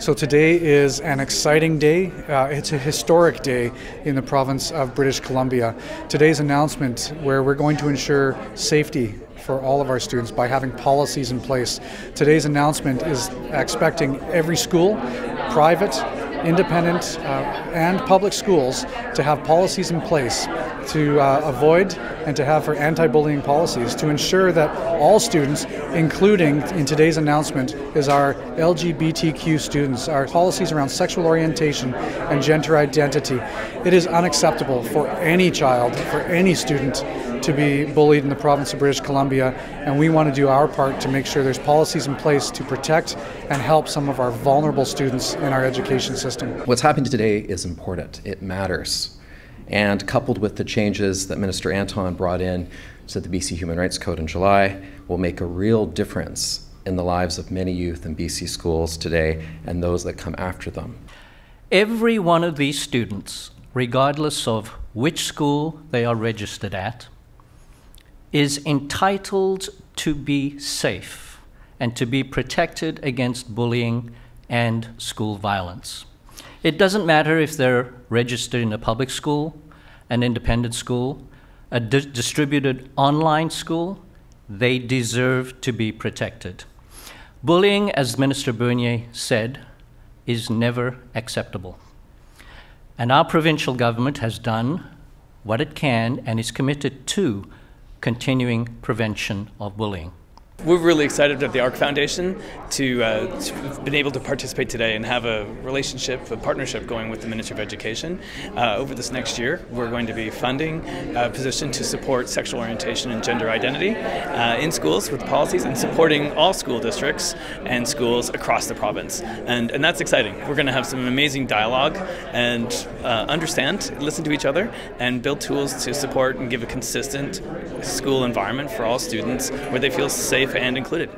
So today is an exciting day. Uh, it's a historic day in the province of British Columbia. Today's announcement, where we're going to ensure safety for all of our students by having policies in place. Today's announcement is expecting every school, private, independent, uh, and public schools to have policies in place to uh, avoid and to have for anti-bullying policies to ensure that all students, including in today's announcement, is our LGBTQ students, our policies around sexual orientation and gender identity. It is unacceptable for any child, for any student to be bullied in the province of British Columbia, and we want to do our part to make sure there's policies in place to protect and help some of our vulnerable students in our education system. What's happening today is important. It matters. And coupled with the changes that Minister Anton brought in to the BC Human Rights Code in July, will make a real difference in the lives of many youth in BC schools today and those that come after them. Every one of these students, regardless of which school they are registered at, is entitled to be safe and to be protected against bullying and school violence. It doesn't matter if they're registered in a public school, an independent school, a di distributed online school, they deserve to be protected. Bullying, as Minister Bernier said, is never acceptable. And our provincial government has done what it can and is committed to continuing prevention of bullying. We're really excited at the ARC Foundation to, uh, to been able to participate today and have a relationship, a partnership going with the Ministry of Education. Uh, over this next year, we're going to be funding a position to support sexual orientation and gender identity uh, in schools with policies and supporting all school districts and schools across the province. And, and that's exciting. We're going to have some amazing dialogue and uh, understand, listen to each other, and build tools to support and give a consistent school environment for all students where they feel safe and included.